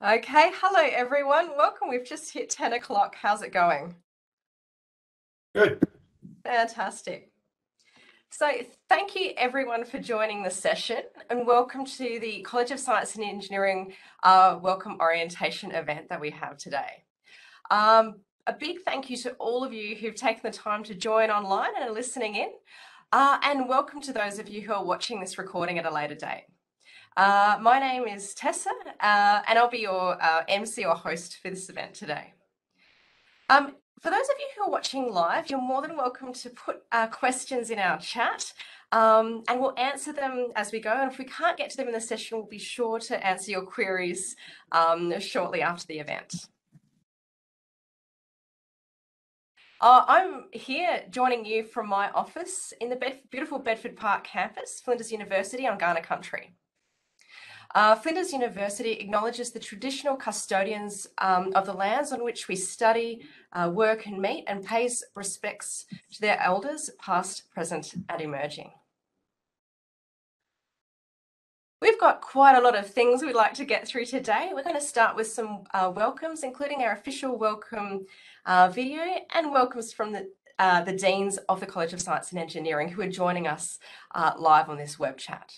Okay, hello everyone. Welcome. We've just hit 10 o'clock. How's it going? Good. Fantastic. So thank you everyone for joining the session and welcome to the College of Science and Engineering uh, Welcome Orientation event that we have today. Um, a big thank you to all of you who've taken the time to join online and are listening in. Uh, and welcome to those of you who are watching this recording at a later date. Uh, my name is Tessa, uh, and I'll be your uh, MC or host for this event today. Um, for those of you who are watching live, you're more than welcome to put uh, questions in our chat um, and we'll answer them as we go. And if we can't get to them in the session, we'll be sure to answer your queries um, shortly after the event. Uh, I'm here joining you from my office in the Bed beautiful Bedford Park campus, Flinders University on Kaurna country. Uh, Flinders University acknowledges the traditional custodians um, of the lands on which we study, uh, work and meet and pays respects to their elders, past, present and emerging. We've got quite a lot of things we'd like to get through today. We're going to start with some uh, welcomes, including our official welcome uh, video and welcomes from the, uh, the Deans of the College of Science and Engineering who are joining us uh, live on this web chat.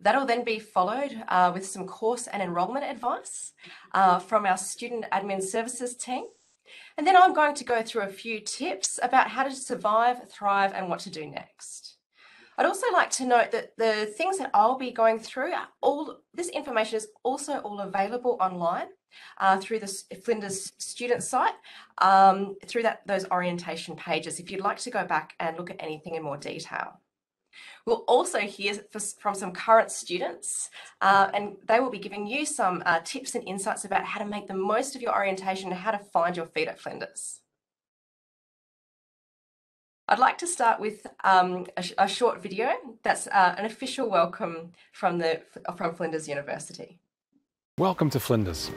That'll then be followed uh, with some course and enrolment advice uh, from our student admin services team. And then I'm going to go through a few tips about how to survive, thrive, and what to do next. I'd also like to note that the things that I'll be going through, all this information is also all available online uh, through the Flinders student site, um, through that those orientation pages, if you'd like to go back and look at anything in more detail. We'll also hear from some current students uh, and they will be giving you some uh, tips and insights about how to make the most of your orientation and how to find your feet at Flinders. I'd like to start with um, a, a, short video that's uh, an official welcome from, the, from Flinders University. Welcome to Flinders.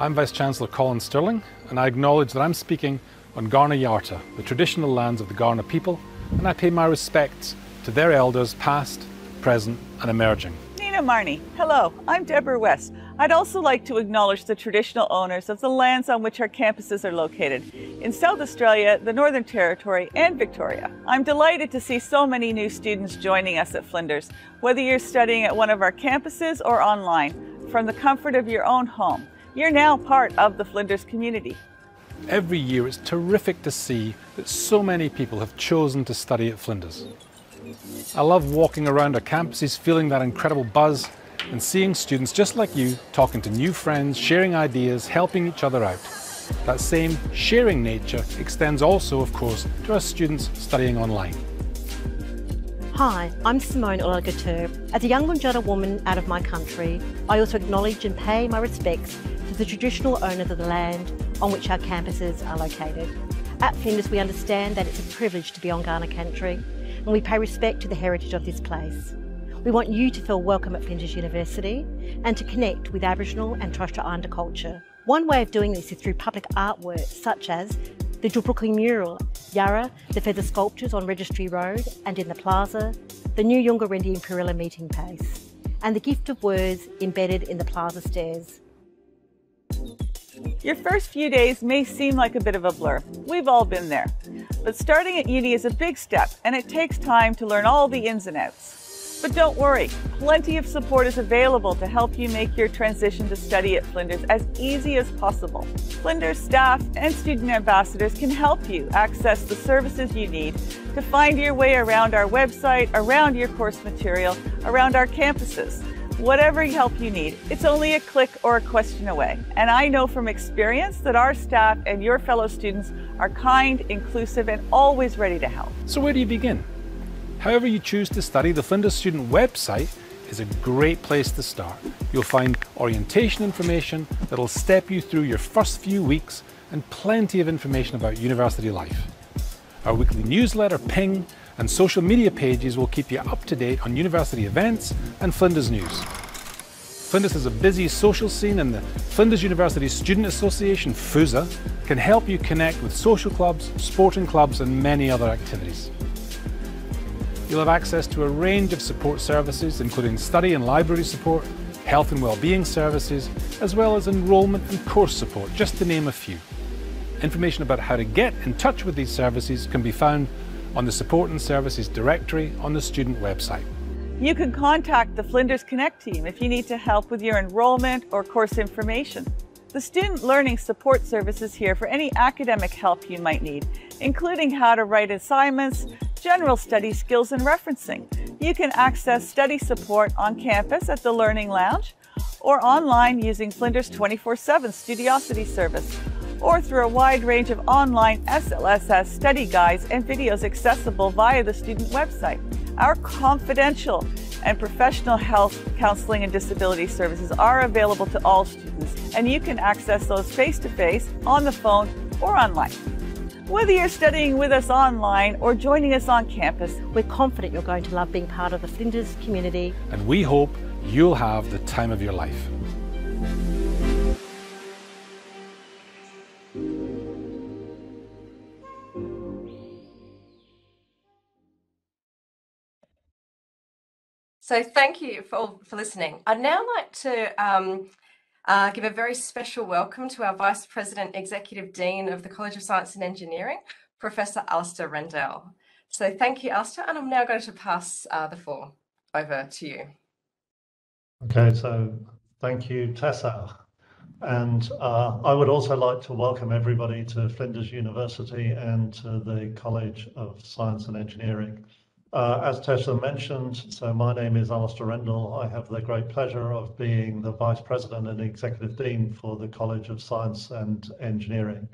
I'm Vice-Chancellor Colin Stirling and I acknowledge that I'm speaking on Kaurna Yarta, the traditional lands of the Kaurna people, and I pay my respects to their elders past, present and emerging. Nina Marnie. Hello, I'm Deborah West. I'd also like to acknowledge the traditional owners of the lands on which our campuses are located in South Australia, the Northern Territory, and Victoria. I'm delighted to see so many new students joining us at Flinders, whether you're studying at one of our campuses or online, from the comfort of your own home. You're now part of the Flinders community. Every year it's terrific to see that so many people have chosen to study at Flinders. I love walking around our campuses feeling that incredible buzz and seeing students just like you talking to new friends, sharing ideas, helping each other out. That same sharing nature extends also, of course, to our students studying online. Hi, I'm Simone Ulalka Tur. As a young Wandjara woman out of my country, I also acknowledge and pay my respects to the traditional owners of the land on which our campuses are located. At Flinders, we understand that it's a privilege to be on Kaurna country and we pay respect to the heritage of this place. We want you to feel welcome at Flinders University and to connect with Aboriginal and Torres Strait Islander culture. One way of doing this is through public artwork such as the Brooklyn mural, Yarra, the feather sculptures on Registry Road and in the plaza, the new Yungarendi Imperial meeting place, and the gift of words embedded in the plaza stairs. Your first few days may seem like a bit of a blur. We've all been there. But starting at uni is a big step and it takes time to learn all the ins and outs. But don't worry, plenty of support is available to help you make your transition to study at Flinders as easy as possible. Flinders staff and student ambassadors can help you access the services you need to find your way around our website, around your course material, around our campuses. Whatever help you need, it's only a click or a question away. And I know from experience that our staff and your fellow students are kind, inclusive, and always ready to help. So where do you begin? However you choose to study, the Flinders Student website is a great place to start. You'll find orientation information that'll step you through your first few weeks and plenty of information about university life. Our weekly newsletter, Ping, and social media pages will keep you up to date on university events and Flinders news. Flinders has a busy social scene and the Flinders University Student Association, FUSA, can help you connect with social clubs, sporting clubs and many other activities. You'll have access to a range of support services including study and library support, health and wellbeing services, as well as enrolment and course support, just to name a few. Information about how to get in touch with these services can be found on the Support and Services directory on the student website. You can contact the Flinders Connect team if you need to help with your enrollment or course information. The Student Learning Support Service is here for any academic help you might need, including how to write assignments, general study skills, and referencing. You can access study support on campus at the Learning Lounge or online using Flinders 24 7 Studiosity service or through a wide range of online SLSS study guides and videos accessible via the student website. Our confidential and professional health, counseling, and disability services are available to all students, and you can access those face to face, on the phone, or online. Whether you're studying with us online or joining us on campus, we're confident you're going to love being part of the Flinders community. And we hope you'll have the time of your life. So thank you for, for listening. I'd now like to um, uh, give a very special welcome to our Vice President Executive Dean of the College of Science and Engineering, Professor Alistair Rendell. So thank you, Alistair, and I'm now going to pass uh, the floor over to you. Okay, so thank you, Tessa. And uh, I would also like to welcome everybody to Flinders University and to the College of Science and Engineering. Uh, as Tessa mentioned, so my name is Alistair Rendell. I have the great pleasure of being the Vice President and Executive Dean for the College of Science and Engineering.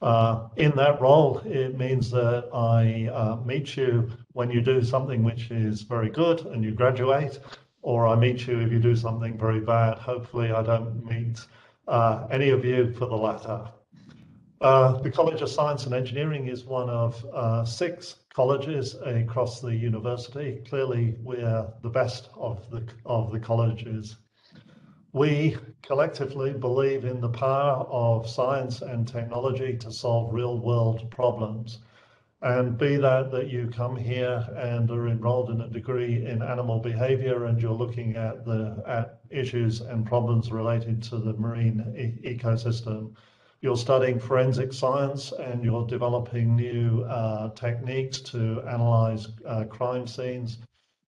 Uh, in that role, it means that I uh, meet you when you do something which is very good and you graduate, or I meet you if you do something very bad. Hopefully, I don't meet uh, any of you for the latter. Uh, the College of Science and Engineering is one of uh, six colleges across the university. Clearly, we're the best of the, of the colleges. We collectively believe in the power of science and technology to solve real world problems. And be that that you come here and are enrolled in a degree in animal behavior and you're looking at the at issues and problems related to the marine e ecosystem, you're studying forensic science and you're developing new uh, techniques to analyze uh, crime scenes,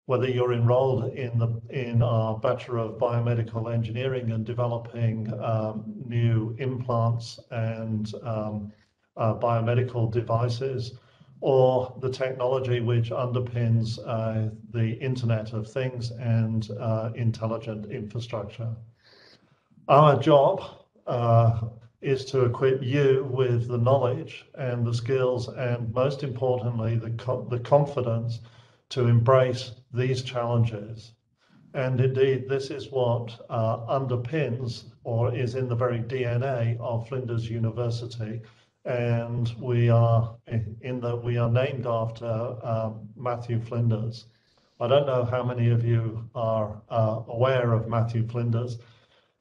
whether you're enrolled in the in our Bachelor of Biomedical Engineering and developing um, new implants and um, uh, biomedical devices, or the technology which underpins uh, the Internet of Things and uh, intelligent infrastructure. Our job uh, is to equip you with the knowledge and the skills and most importantly the, co the confidence to embrace these challenges. And indeed this is what uh, underpins or is in the very dna of flinders university. And we are in that we are named after um, matthew flinders. I don't know how many of you are uh, aware of matthew flinders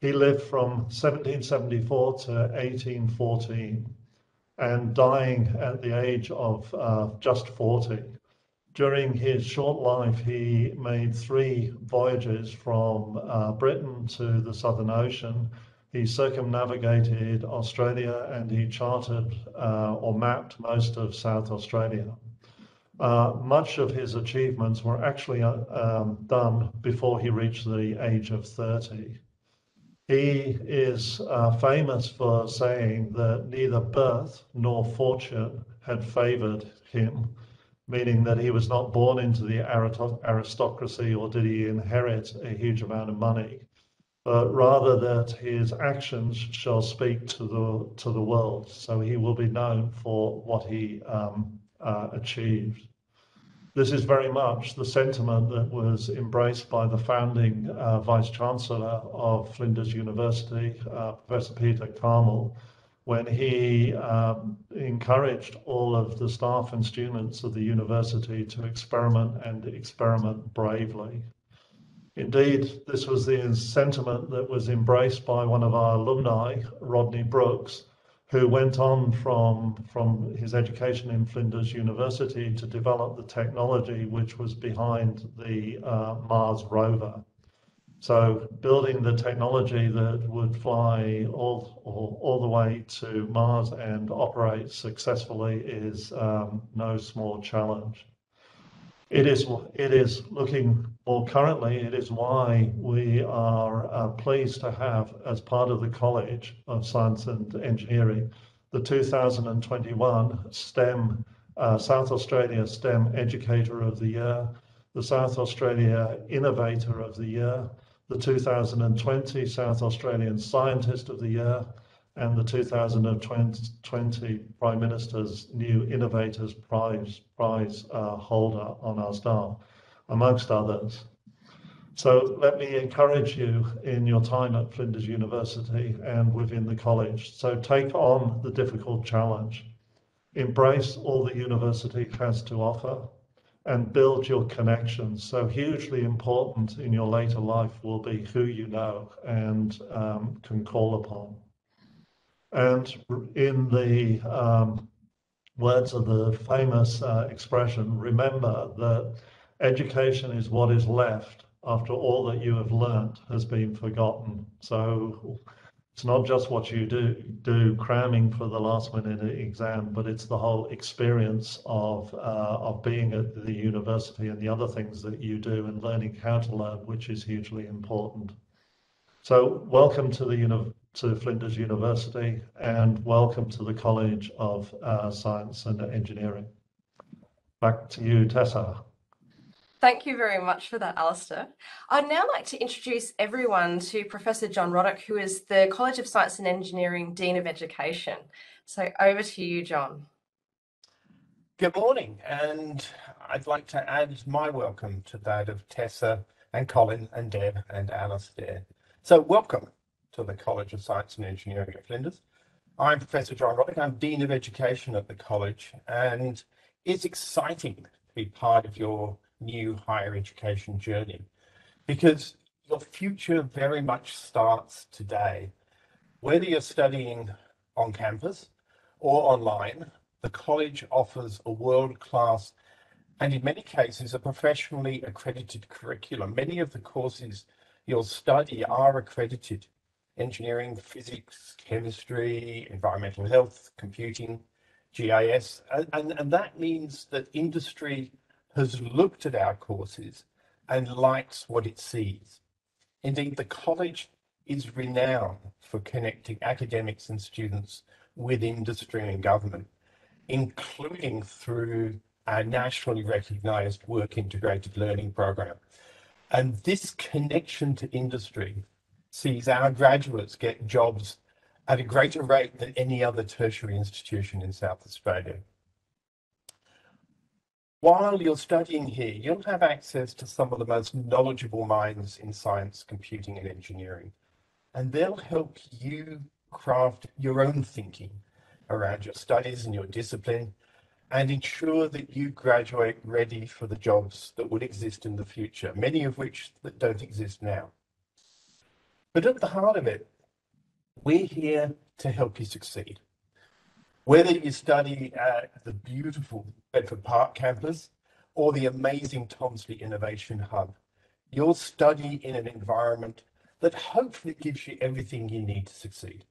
he lived from 1774 to 1814 and dying at the age of uh, just 40. During his short life, he made three voyages from uh, Britain to the Southern Ocean. He circumnavigated Australia and he charted uh, or mapped most of South Australia. Uh, much of his achievements were actually uh, um, done before he reached the age of 30. He is uh, famous for saying that neither birth nor fortune had favored him, meaning that he was not born into the aristocracy or did he inherit a huge amount of money, but rather that his actions shall speak to the to the world. So he will be known for what he um, uh, achieved. This is very much the sentiment that was embraced by the founding uh, Vice Chancellor of Flinders University, uh, Professor Peter Karmel, when he um, encouraged all of the staff and students of the university to experiment and experiment bravely. Indeed, this was the sentiment that was embraced by one of our alumni, Rodney Brooks, who went on from, from his education in Flinders University to develop the technology which was behind the uh, Mars rover. So building the technology that would fly all, all, all the way to Mars and operate successfully is um, no small challenge. It is, it is looking more currently, it is why we are uh, pleased to have, as part of the College of Science and Engineering, the 2021 STEM, uh, South Australia STEM Educator of the Year, the South Australia Innovator of the Year, the 2020 South Australian Scientist of the Year, and the 2020 Prime Minister's New Innovators Prize, prize uh, holder on our staff, amongst others. So let me encourage you in your time at Flinders University and within the college. So take on the difficult challenge. Embrace all the university has to offer and build your connections. So hugely important in your later life will be who you know and um, can call upon. And in the um, words of the famous uh, expression, remember that education is what is left after all that you have learnt has been forgotten. So it's not just what you do do cramming for the last minute exam, but it's the whole experience of uh, of being at the university and the other things that you do and learning how to learn, which is hugely important. So welcome to the to Flinders University and welcome to the College of uh, Science and Engineering. Back to you, Tessa. Thank you very much for that, Alistair. I'd now like to introduce everyone to Professor John Roddick, who is the College of Science and Engineering Dean of Education. So over to you, John. Good morning, and I'd like to add my welcome to that of Tessa and Colin and Deb and Alistair. So welcome to the College of Science and Engineering at Flinders. I'm Professor John Roddick. I'm Dean of Education at the college, and it's exciting to be part of your new higher education journey because your future very much starts today. Whether you're studying on campus or online, the college offers a world-class and in many cases a professionally accredited curriculum. Many of the courses you'll study are accredited. Engineering, physics, chemistry, environmental health, computing, GIS, and, and, and that means that industry has looked at our courses and likes what it sees. Indeed, the college is renowned for connecting academics and students with industry and government, including through our nationally recognised work integrated learning program. And this connection to industry sees our graduates get jobs at a greater rate than any other tertiary institution in South Australia. While you're studying here, you'll have access to some of the most knowledgeable minds in science, computing, and engineering. And they'll help you craft your own thinking around your studies and your discipline and ensure that you graduate ready for the jobs that would exist in the future, many of which that don't exist now. But at the heart of it, we're here to help you succeed. Whether you study at the beautiful Bedford Park campus or the amazing Tonsley Innovation Hub, you'll study in an environment that hopefully gives you everything you need to succeed.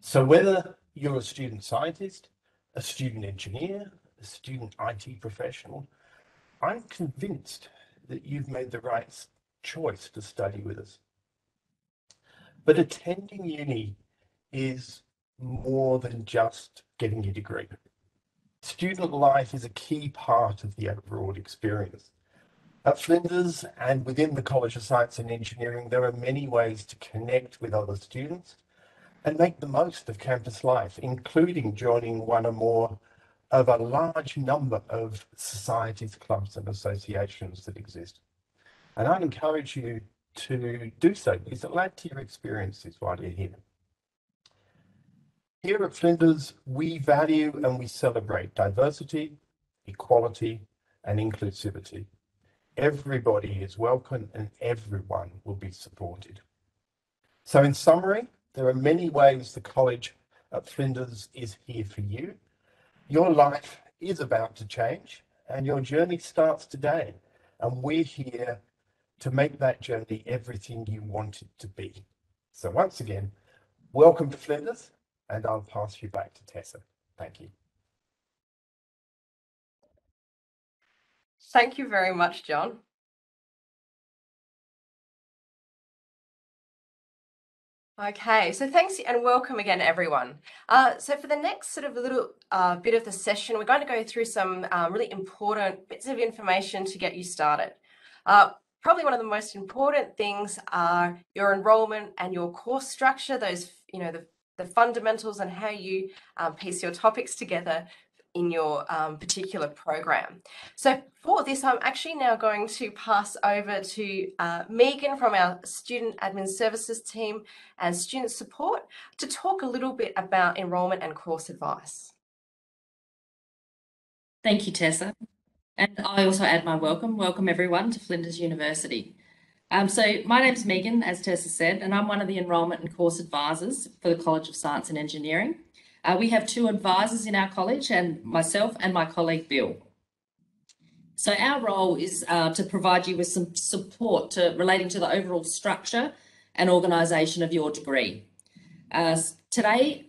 So whether you're a student scientist, a student engineer, a student IT professional, I'm convinced that you've made the right choice to study with us. But attending uni is more than just getting your degree. Student life is a key part of the overall experience. At Flinders and within the College of Science and Engineering, there are many ways to connect with other students and make the most of campus life, including joining one or more of a large number of societies, clubs and associations that exist. And I'd encourage you to do so it'll add to your experiences while you're here. Here at Flinders, we value and we celebrate diversity, equality, and inclusivity. Everybody is welcome and everyone will be supported. So in summary, there are many ways the college at Flinders is here for you. Your life is about to change and your journey starts today. And we're here to make that journey everything you want it to be. So once again, welcome to Flinders, and I'll pass you back to Tessa. Thank you. Thank you very much, John. Okay, so thanks and welcome again, everyone. Uh, so for the next sort of little uh, bit of the session, we're going to go through some um, really important bits of information to get you started. Probably one of the most important things are your enrollment and your course structure, those, you know, the, the fundamentals and how you um, piece your topics together in your um, particular program. So for this, I'm actually now going to pass over to uh, Megan from our Student Admin Services team and Student Support to talk a little bit about enrolment and course advice. Thank you, Tessa. And I also add my welcome. Welcome everyone to Flinders University. Um, so my name's Megan, as Tessa said, and I'm one of the enrolment and course advisors for the College of Science and Engineering. Uh, we have two advisors in our college and myself and my colleague Bill. So our role is uh, to provide you with some support to, relating to the overall structure and organisation of your degree. Uh, today,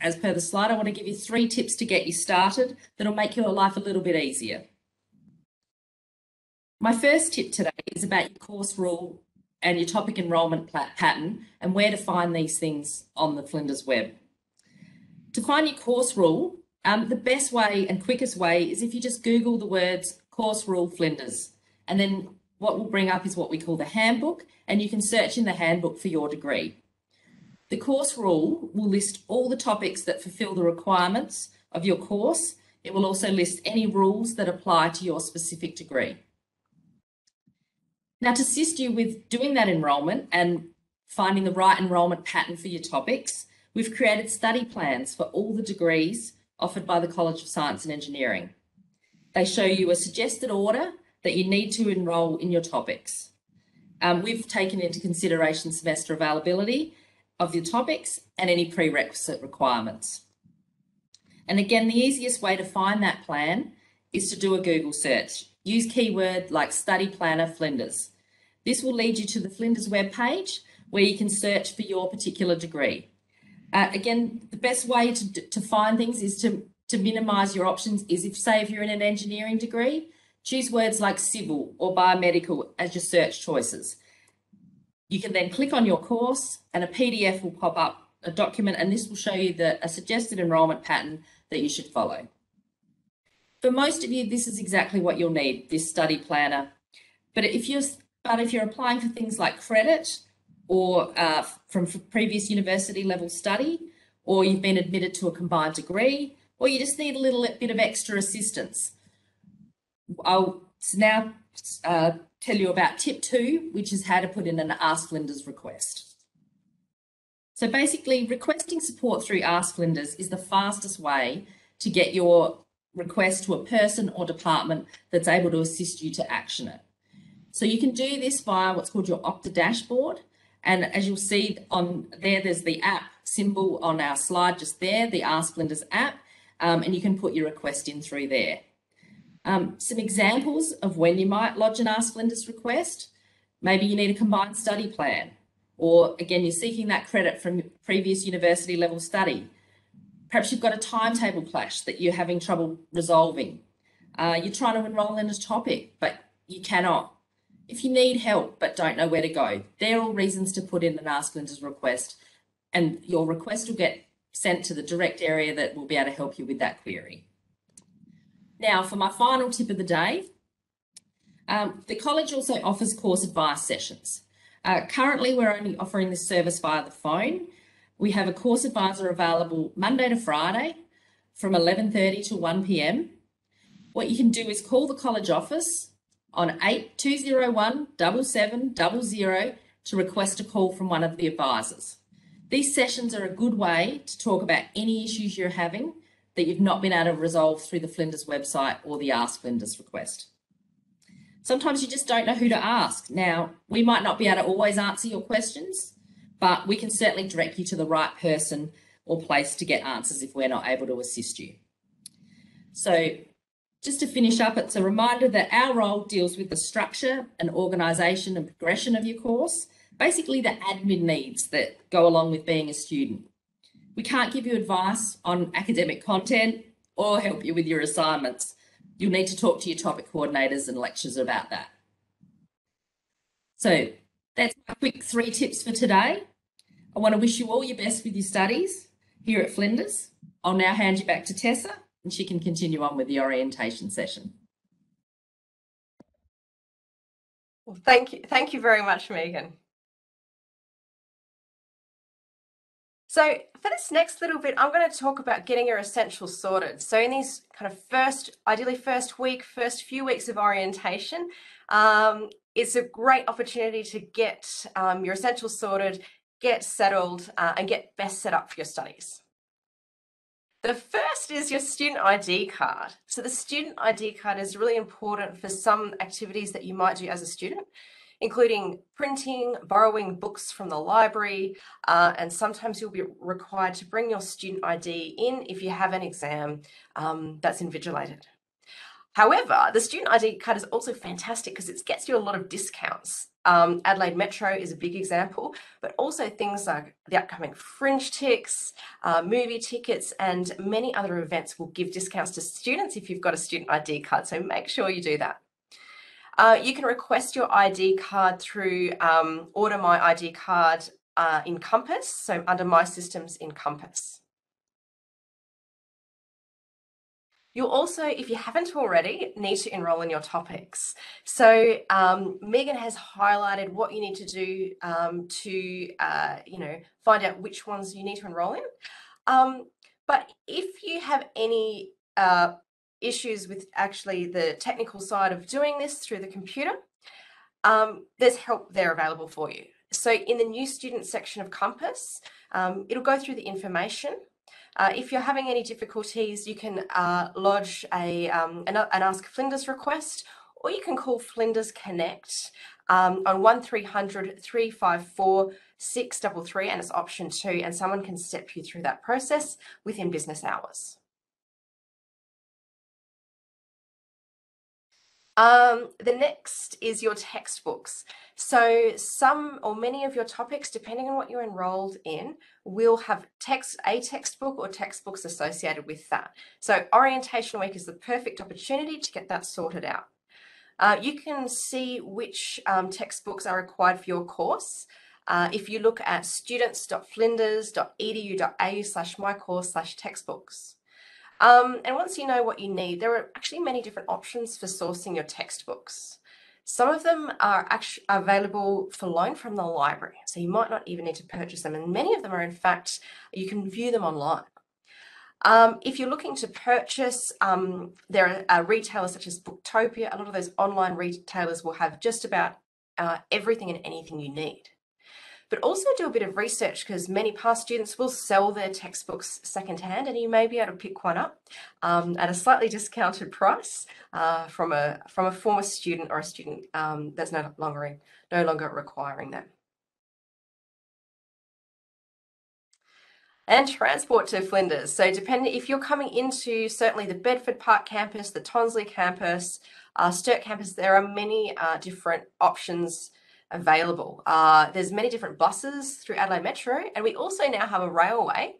as per the slide, I want to give you three tips to get you started that'll make your life a little bit easier. My first tip today is about your course rule and your topic enrolment pattern and where to find these things on the Flinders web. To find your course rule, um, the best way and quickest way is if you just Google the words course rule Flinders. And then what will bring up is what we call the handbook, and you can search in the handbook for your degree. The course rule will list all the topics that fulfill the requirements of your course. It will also list any rules that apply to your specific degree. Now, to assist you with doing that enrolment and finding the right enrolment pattern for your topics, We've created study plans for all the degrees offered by the College of Science and Engineering. They show you a suggested order that you need to enrol in your topics. Um, we've taken into consideration semester availability of your topics and any prerequisite requirements. And again, the easiest way to find that plan is to do a Google search. Use keyword like study planner Flinders. This will lead you to the Flinders webpage where you can search for your particular degree. Uh, again, the best way to, to find things is to, to minimize your options is if, say, if you're in an engineering degree, choose words like civil or biomedical as your search choices. You can then click on your course and a PDF will pop up, a document, and this will show you the, a suggested enrolment pattern that you should follow. For most of you, this is exactly what you'll need, this study planner. But if you're, but if you're applying for things like credit, or uh, from previous university level study, or you've been admitted to a combined degree, or you just need a little bit of extra assistance. I'll now uh, tell you about tip two, which is how to put in an Ask Flinders request. So basically, requesting support through Ask Flinders is the fastest way to get your request to a person or department that's able to assist you to action it. So you can do this via what's called your Okta dashboard. And as you'll see on there, there's the app symbol on our slide just there, the Ask Flinders app, um, and you can put your request in through there. Um, some examples of when you might lodge an Ask Flinders request. Maybe you need a combined study plan, or again, you're seeking that credit from previous university level study. Perhaps you've got a timetable clash that you're having trouble resolving. Uh, you're trying to enroll in a topic, but you cannot if you need help but don't know where to go, they're all reasons to put in an Ask Flinders request, and your request will get sent to the direct area that will be able to help you with that query. Now, for my final tip of the day, um, the college also offers course advice sessions. Uh, currently, we're only offering this service via the phone. We have a course advisor available Monday to Friday from 11.30 to 1 p.m. What you can do is call the college office on 8201 7700 to request a call from one of the advisors. These sessions are a good way to talk about any issues you're having that you've not been able to resolve through the Flinders website or the Ask Flinders request. Sometimes you just don't know who to ask. Now, we might not be able to always answer your questions, but we can certainly direct you to the right person or place to get answers if we're not able to assist you. So just to finish up, it's a reminder that our role deals with the structure and organisation and progression of your course, basically the admin needs that go along with being a student. We can't give you advice on academic content or help you with your assignments. You'll need to talk to your topic coordinators and lecturers about that. So that's my quick three tips for today. I want to wish you all your best with your studies here at Flinders. I'll now hand you back to Tessa and she can continue on with the orientation session. Well, thank you. Thank you very much, Megan. So for this next little bit, I'm going to talk about getting your essentials sorted. So in these kind of first, ideally first week, first few weeks of orientation, um, it's a great opportunity to get um, your essentials sorted, get settled, uh, and get best set up for your studies. The first is your student ID card. So the student ID card is really important for some activities that you might do as a student including printing, borrowing books from the library, uh, and sometimes you'll be required to bring your student ID in if you have an exam um, that's invigilated. However, the student ID card is also fantastic because it gets you a lot of discounts. Um, Adelaide Metro is a big example, but also things like the upcoming Fringe Ticks, uh, movie tickets, and many other events will give discounts to students if you've got a student ID card. So make sure you do that. Uh, you can request your ID card through um, Order My ID card uh, in Compass, so under My Systems in Compass. You'll also, if you haven't already, need to enroll in your topics. So um, Megan has highlighted what you need to do um, to, uh, you know, find out which ones you need to enroll in. Um, but if you have any uh, issues with actually the technical side of doing this through the computer, um, there's help there available for you. So in the new student section of Compass, um, it'll go through the information. Uh, if you're having any difficulties, you can uh, lodge a, um, an, an, Ask Flinders request, or you can call Flinders Connect um, on 1300 354 633 and it's option two, and someone can step you through that process within business hours. Um, the next is your textbooks. So some or many of your topics, depending on what you're enrolled in, will have text a textbook or textbooks associated with that. So orientation week is the perfect opportunity to get that sorted out. Uh, you can see which um, textbooks are required for your course. Uh, if you look at students.flinders.edu.au slash my course slash textbooks. Um, and once you know what you need, there are actually many different options for sourcing your textbooks. Some of them are actually available for loan from the library, so you might not even need to purchase them. And many of them are, in fact, you can view them online. Um, if you're looking to purchase, um, there are uh, retailers such as Booktopia. A lot of those online retailers will have just about uh, everything and anything you need but also do a bit of research because many past students will sell their textbooks secondhand and you may be able to pick one up um, at a slightly discounted price uh, from a from a former student or a student um, that's no longer no longer requiring them. and transport to Flinders. So depending if you're coming into certainly the Bedford Park campus, the Tonsley campus, uh, Sturt campus, there are many uh, different options available. Uh, there's many different buses through Adelaide Metro, and we also now have a railway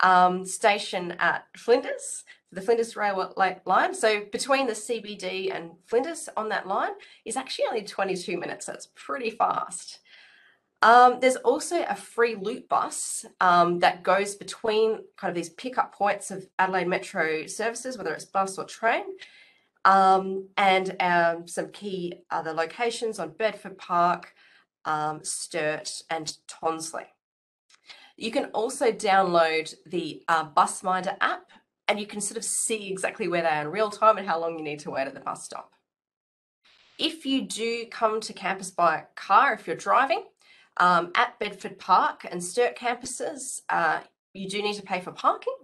um, station at Flinders, the Flinders railway line. So between the CBD and Flinders on that line is actually only 22 minutes. That's pretty fast. Um, there's also a free loop bus um, that goes between kind of these pickup points of Adelaide Metro services, whether it's bus or train, um, and um, some key other locations on Bedford Park, um, Sturt and Tonsley. You can also download the uh, Busminder app and you can sort of see exactly where they are in real time and how long you need to wait at the bus stop. If you do come to campus by car, if you're driving, um, at Bedford Park and Sturt campuses, uh, you do need to pay for parking.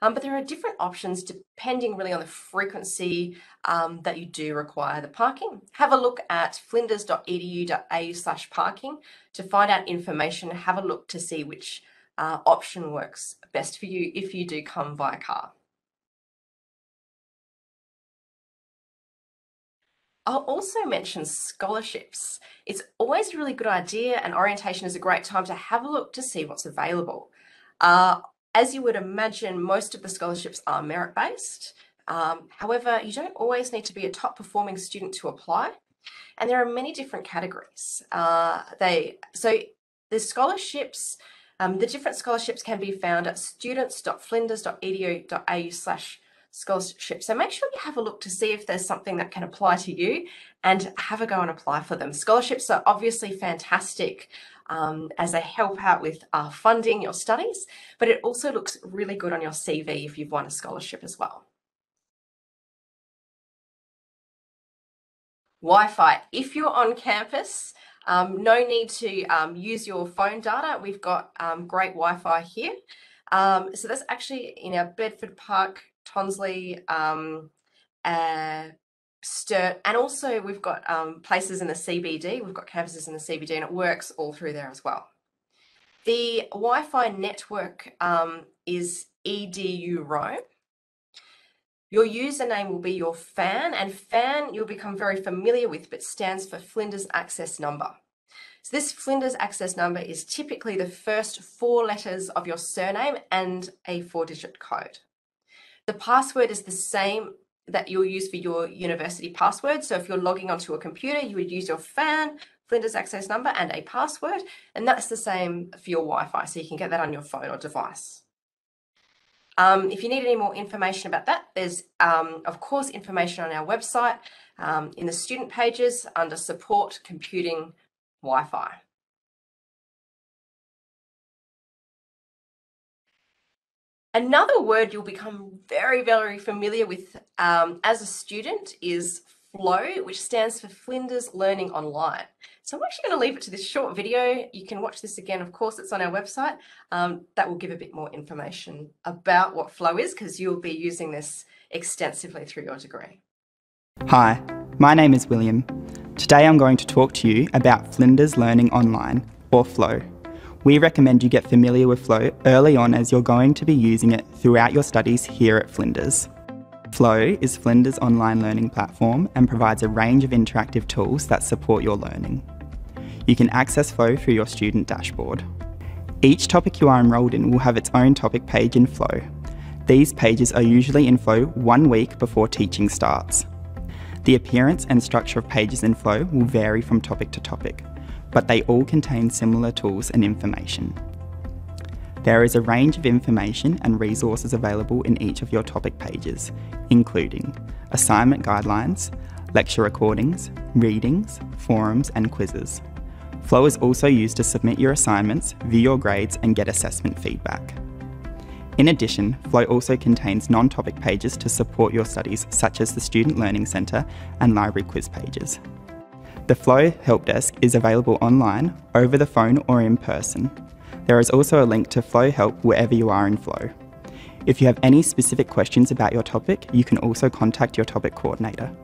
Um, but there are different options depending really on the frequency um, that you do require the parking. Have a look at flinders.edu.au slash parking to find out information. Have a look to see which uh, option works best for you if you do come via car. I'll also mention scholarships. It's always a really good idea and orientation is a great time to have a look to see what's available. Uh, as you would imagine, most of the scholarships are merit-based. Um, however, you don't always need to be a top performing student to apply. And there are many different categories. Uh, they So the scholarships, um, the different scholarships can be found at students.flinders.edu.au slash scholarship. So make sure you have a look to see if there's something that can apply to you and have a go and apply for them. Scholarships are obviously fantastic um, as they help out with uh, funding your studies, but it also looks really good on your CV if you've won a scholarship as well. Wi-Fi. If you're on campus, um, no need to um, use your phone data. We've got um, great Wi-Fi here. Um, so that's actually in our Bedford Park Tonsley, um, uh, Sturt, and also we've got um, places in the CBD. We've got campuses in the CBD, and it works all through there as well. The Wi-Fi network um, is EDU Roam. Your username will be your FAN, and FAN you'll become very familiar with, but stands for Flinders Access Number. So this Flinders Access Number is typically the first four letters of your surname and a four-digit code. The password is the same that you'll use for your university password. So if you're logging onto a computer, you would use your FAN, Flinders access number, and a password. And that's the same for your Wi-Fi. So you can get that on your phone or device. Um, if you need any more information about that, there's, um, of course, information on our website um, in the student pages under support computing Wi-Fi. Another word you'll become very, very familiar with um, as a student is FLOW, which stands for Flinders Learning Online. So I'm actually going to leave it to this short video. You can watch this again, of course, it's on our website. Um, that will give a bit more information about what FLOW is because you'll be using this extensively through your degree. Hi, my name is William. Today I'm going to talk to you about Flinders Learning Online, or FLOW. We recommend you get familiar with Flow early on as you're going to be using it throughout your studies here at Flinders. Flow is Flinders' online learning platform and provides a range of interactive tools that support your learning. You can access Flow through your student dashboard. Each topic you are enrolled in will have its own topic page in Flow. These pages are usually in Flow one week before teaching starts. The appearance and structure of pages in Flow will vary from topic to topic, but they all contain similar tools and information. There is a range of information and resources available in each of your topic pages, including assignment guidelines, lecture recordings, readings, forums, and quizzes. Flow is also used to submit your assignments, view your grades, and get assessment feedback. In addition, Flow also contains non-topic pages to support your studies, such as the Student Learning Centre and library quiz pages. The Flow Help Desk is available online, over the phone, or in person. There is also a link to Flow Help wherever you are in Flow. If you have any specific questions about your topic, you can also contact your topic coordinator.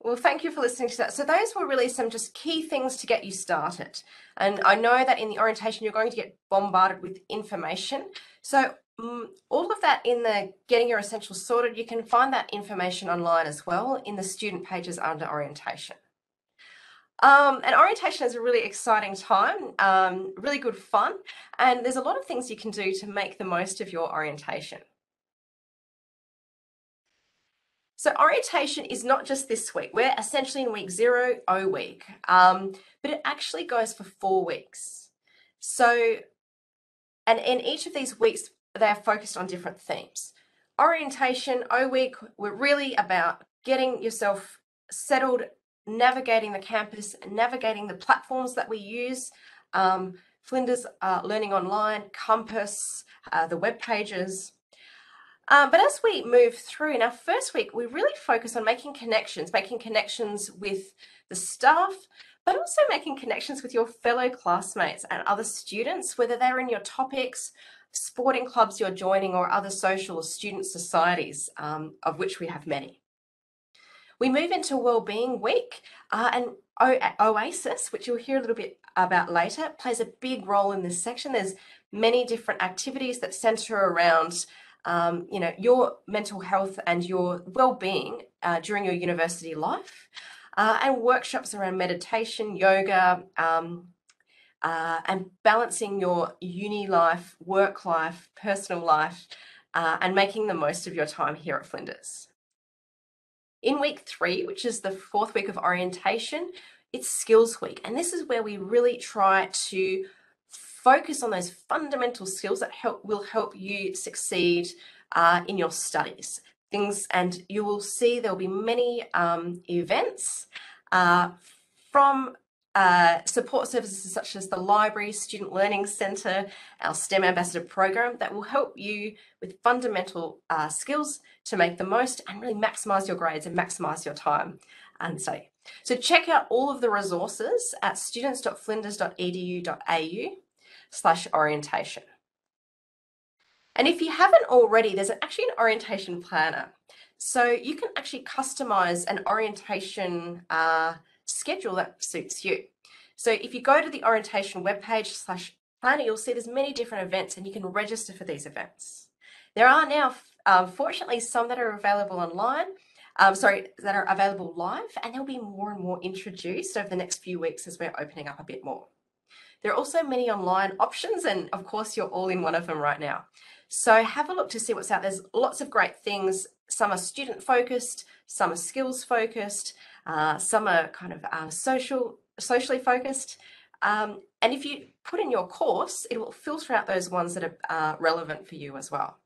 Well, thank you for listening to that. So those were really some just key things to get you started. And I know that in the orientation, you're going to get bombarded with information. So um, all of that in the getting your essentials sorted, you can find that information online as well in the student pages under orientation. Um, and orientation is a really exciting time, um, really good fun, and there's a lot of things you can do to make the most of your orientation. So orientation is not just this week. We're essentially in week zero, O week, um, but it actually goes for four weeks. So, and in each of these weeks, they're focused on different themes. Orientation, O week, we're really about getting yourself settled, navigating the campus, navigating the platforms that we use. Um, Flinders uh, Learning Online, Compass, uh, the web pages, um, but as we move through in our first week, we really focus on making connections, making connections with the staff, but also making connections with your fellow classmates and other students, whether they're in your topics, sporting clubs you're joining, or other social or student societies, um, of which we have many. We move into Wellbeing Week uh, and o Oasis, which you'll hear a little bit about later, plays a big role in this section. There's many different activities that center around um, you know, your mental health and your well-being uh, during your university life, uh, and workshops around meditation, yoga, um, uh, and balancing your uni life, work life, personal life, uh, and making the most of your time here at Flinders. In week three, which is the fourth week of orientation, it's skills week. And this is where we really try to focus on those fundamental skills that help will help you succeed uh, in your studies. Things, and you will see there will be many um, events uh, from uh, support services such as the library, Student Learning Centre, our STEM Ambassador program that will help you with fundamental uh, skills to make the most and really maximise your grades and maximise your time and study. So check out all of the resources at students.flinders.edu.au slash orientation. And if you haven't already, there's actually an orientation planner. So you can actually customise an orientation uh, schedule that suits you. So if you go to the orientation webpage slash planner, you'll see there's many different events and you can register for these events. There are now, um, fortunately, some that are available online, um, sorry, that are available live, and there'll be more and more introduced over the next few weeks as we're opening up a bit more. There are also many online options, and of course, you're all in one of them right now. So have a look to see what's out. There's lots of great things. Some are student focused, some are skills focused, uh, some are kind of uh, social, socially focused. Um, and if you put in your course, it will filter out those ones that are uh, relevant for you as well.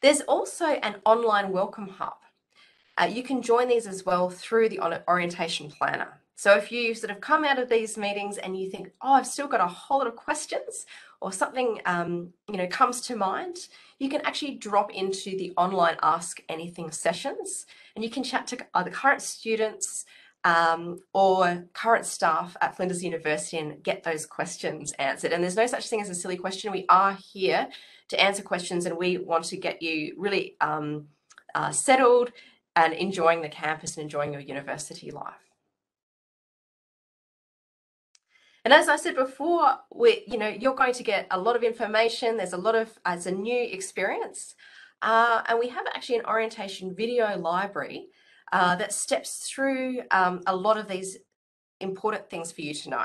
There's also an online welcome hub. Uh, you can join these as well through the orientation planner. So if you sort of come out of these meetings and you think, oh, I've still got a whole lot of questions or something, um, you know, comes to mind, you can actually drop into the online Ask Anything sessions and you can chat to either current students um, or current staff at Flinders University and get those questions answered. And there's no such thing as a silly question. We are here to answer questions and we want to get you really um, uh, settled and enjoying the campus and enjoying your university life. And as I said before, we, you know, you're going to get a lot of information. There's a lot of, uh, it's a new experience. Uh, and we have actually an orientation video library uh, that steps through um, a lot of these important things for you to know.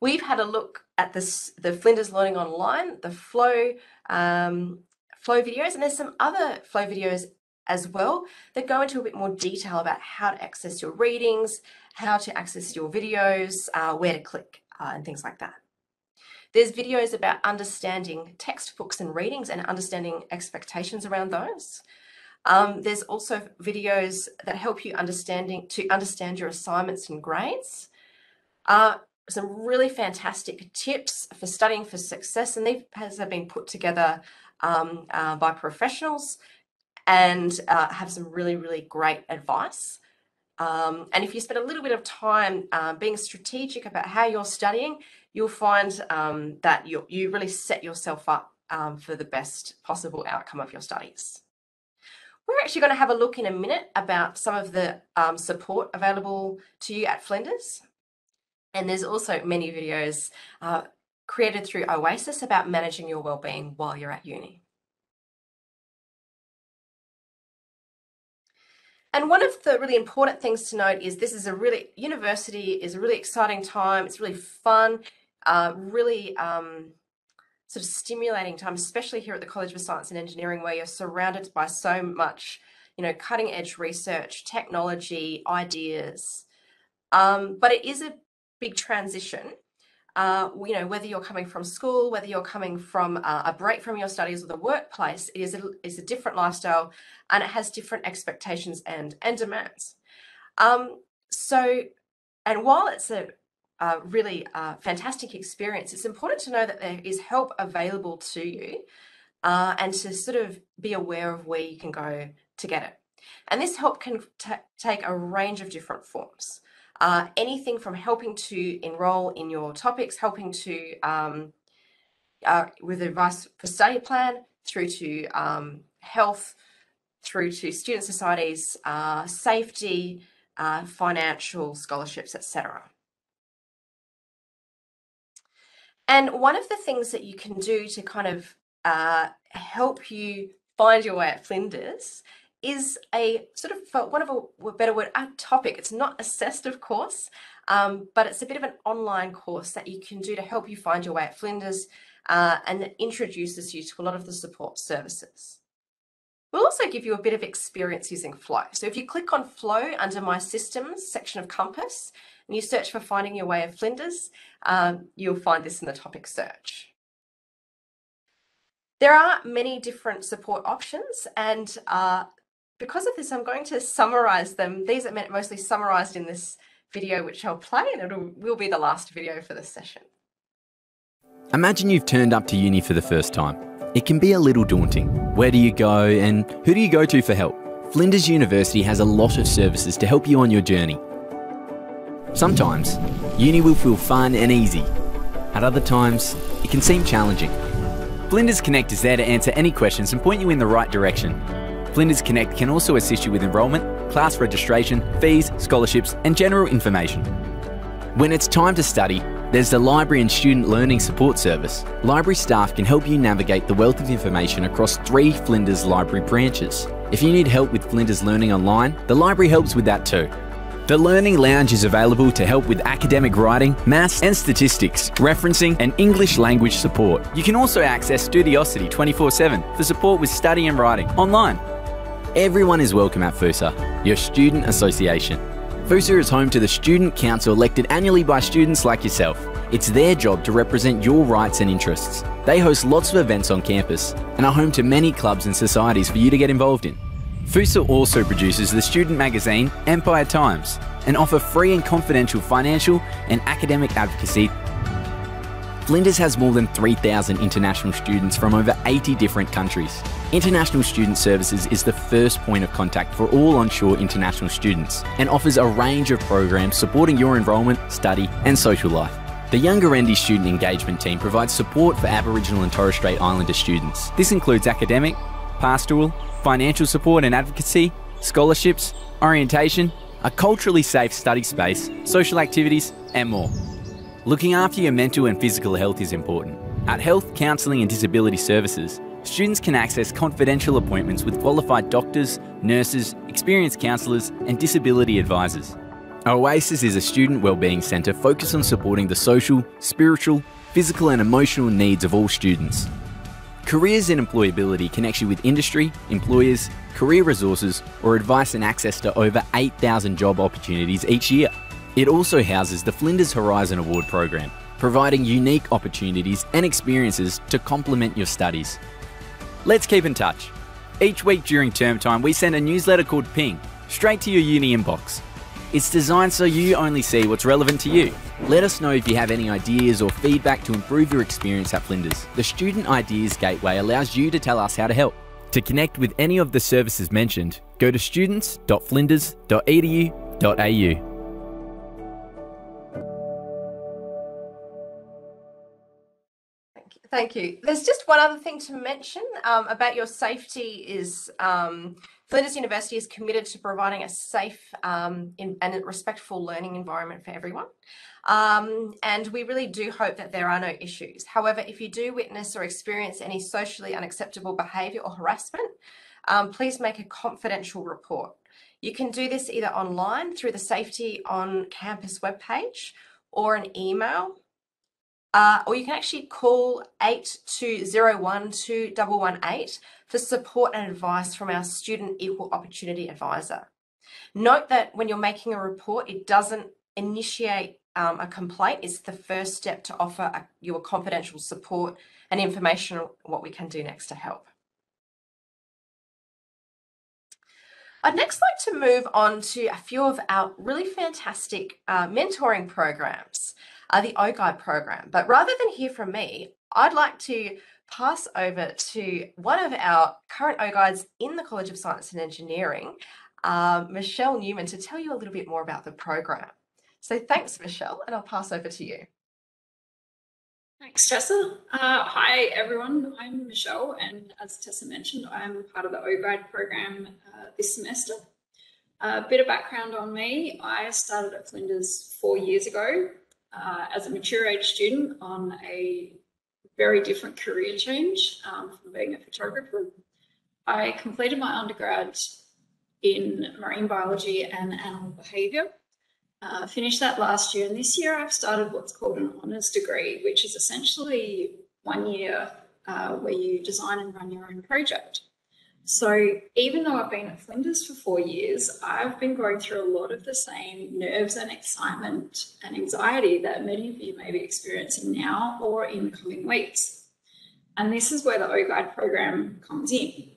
We've had a look at this, the Flinders Learning Online, the flow, um, flow videos, and there's some other flow videos as well that go into a bit more detail about how to access your readings, how to access your videos, uh, where to click, uh, and things like that. There's videos about understanding textbooks and readings and understanding expectations around those. Um, there's also videos that help you understanding to understand your assignments and grades. Uh, some really fantastic tips for studying for success, and these have been put together um, uh, by professionals and uh, have some really, really great advice. Um, and if you spend a little bit of time uh, being strategic about how you're studying, you'll find um, that you, you really set yourself up um, for the best possible outcome of your studies. We're actually going to have a look in a minute about some of the um, support available to you at Flinders. And there's also many videos uh, created through Oasis about managing your wellbeing while you're at uni. And one of the really important things to note is this is a really, university is a really exciting time. It's really fun, uh, really um, sort of stimulating time, especially here at the College of Science and Engineering, where you're surrounded by so much, you know, cutting edge research, technology, ideas. Um, but it is a big transition uh, you know, whether you're coming from school, whether you're coming from uh, a break from your studies or the workplace, it is a, is a different lifestyle and it has different expectations and, and demands. Um, so, and while it's a, a really uh, fantastic experience, it's important to know that there is help available to you uh, and to sort of be aware of where you can go to get it. And this help can take a range of different forms. Uh, anything from helping to enroll in your topics, helping to um, uh, with advice for study plan, through to um, health, through to student societies, uh, safety, uh, financial scholarships, etc. And one of the things that you can do to kind of uh, help you find your way at Flinders is a sort of, for one of a better word, a topic. It's not assessed, of course, um, but it's a bit of an online course that you can do to help you find your way at Flinders uh, and that introduces you to a lot of the support services. We'll also give you a bit of experience using Flow. So if you click on Flow under My Systems section of Compass and you search for Finding Your Way at Flinders, um, you'll find this in the topic search. There are many different support options and uh, because of this, I'm going to summarize them. These are mostly summarized in this video, which I'll play and it will be the last video for this session. Imagine you've turned up to uni for the first time. It can be a little daunting. Where do you go and who do you go to for help? Flinders University has a lot of services to help you on your journey. Sometimes, uni will feel fun and easy. At other times, it can seem challenging. Flinders Connect is there to answer any questions and point you in the right direction. Flinders Connect can also assist you with enrolment, class registration, fees, scholarships, and general information. When it's time to study, there's the Library and Student Learning Support Service. Library staff can help you navigate the wealth of information across three Flinders Library branches. If you need help with Flinders Learning Online, the library helps with that too. The Learning Lounge is available to help with academic writing, maths and statistics, referencing and English language support. You can also access Studiosity 24-7 for support with study and writing online. Everyone is welcome at FUSA, your student association. FUSA is home to the Student Council elected annually by students like yourself. It's their job to represent your rights and interests. They host lots of events on campus and are home to many clubs and societies for you to get involved in. FUSA also produces the student magazine Empire Times and offer free and confidential financial and academic advocacy Flinders has more than 3,000 international students from over 80 different countries. International Student Services is the first point of contact for all onshore international students and offers a range of programs supporting your enrolment, study and social life. The Yunggorendi Student Engagement Team provides support for Aboriginal and Torres Strait Islander students. This includes academic, pastoral, financial support and advocacy, scholarships, orientation, a culturally safe study space, social activities and more. Looking after your mental and physical health is important. At Health, Counselling and Disability Services, students can access confidential appointments with qualified doctors, nurses, experienced counsellors, and disability advisors. Oasis is a student wellbeing centre focused on supporting the social, spiritual, physical, and emotional needs of all students. Careers and Employability connects you with industry, employers, career resources, or advice and access to over 8,000 job opportunities each year. It also houses the Flinders Horizon Award program, providing unique opportunities and experiences to complement your studies. Let's keep in touch. Each week during term time, we send a newsletter called Ping straight to your uni inbox. It's designed so you only see what's relevant to you. Let us know if you have any ideas or feedback to improve your experience at Flinders. The Student Ideas Gateway allows you to tell us how to help. To connect with any of the services mentioned, go to students.flinders.edu.au. Thank you. There's just one other thing to mention um, about your safety is um, Flinders University is committed to providing a safe um, in, and respectful learning environment for everyone. Um, and we really do hope that there are no issues. However, if you do witness or experience any socially unacceptable behaviour or harassment, um, please make a confidential report. You can do this either online through the Safety on Campus webpage or an email uh, or you can actually call 8201 2118 for support and advice from our Student Equal Opportunity Advisor. Note that when you're making a report, it doesn't initiate um, a complaint. It's the first step to offer a, your confidential support and information on what we can do next to help. I'd next like to move on to a few of our really fantastic uh, mentoring programs uh, the OGUIDE program. But rather than hear from me, I'd like to pass over to one of our current OGUIDEs in the College of Science and Engineering, uh, Michelle Newman, to tell you a little bit more about the program. So thanks, Michelle, and I'll pass over to you. Thanks, Tessa. Uh, hi, everyone. I'm Michelle, and as Tessa mentioned, I'm part of the OGUIDE program uh, this semester. A bit of background on me. I started at Flinders four years ago uh, as a mature age student on a very different career change um, from being a photographer. I completed my undergrad in marine biology and animal behaviour. Uh, finished that last year, and this year I've started what's called an honours degree, which is essentially one year uh, where you design and run your own project. So even though I've been at Flinders for four years, I've been going through a lot of the same nerves and excitement and anxiety that many of you may be experiencing now or in the coming weeks. And this is where the OGuide program comes in.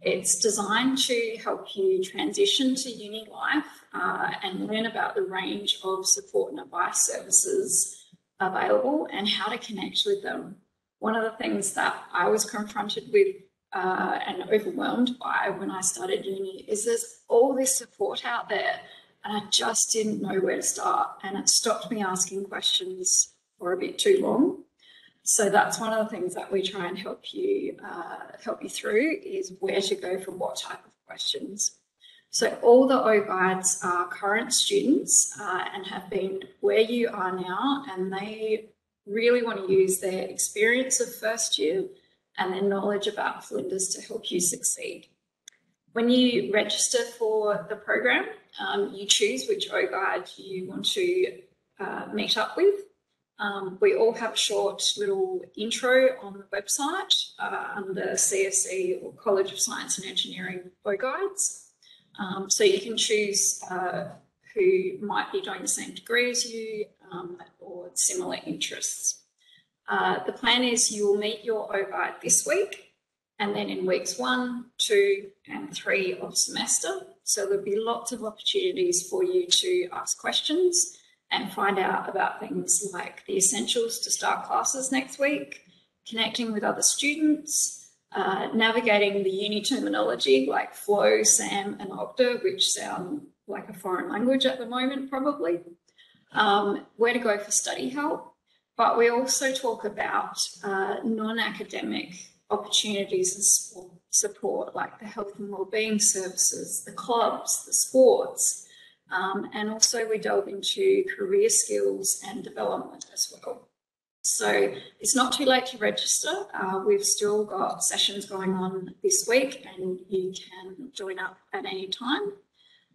It's designed to help you transition to uni life uh, and learn about the range of support and advice services available and how to connect with them. One of the things that I was confronted with uh, and overwhelmed by when I started uni is there's all this support out there and I just didn't know where to start and it stopped me asking questions for a bit too long. So that's one of the things that we try and help you uh, help you through is where to go for what type of questions. So all the O-Guides are current students uh, and have been where you are now and they really want to use their experience of first year and their knowledge about Flinders to help you succeed. When you register for the program, um, you choose which O-Guide you want to uh, meet up with. Um, we all have a short little intro on the website uh, under CSE or College of Science and Engineering O-Guides. Um, so you can choose uh, who might be doing the same degree as you um, or similar interests. Uh, the plan is you will meet your OGuide this week and then in weeks one, two, and three of semester. So there'll be lots of opportunities for you to ask questions and find out about things like the essentials to start classes next week, connecting with other students, uh, navigating the uni terminology like Flow, SAM, and OGDA, which sound like a foreign language at the moment, probably, um, where to go for study help, but we also talk about uh, non-academic opportunities and support like the health and wellbeing services, the clubs, the sports, um, and also we delve into career skills and development as well. So it's not too late to register. Uh, we've still got sessions going on this week and you can join up at any time.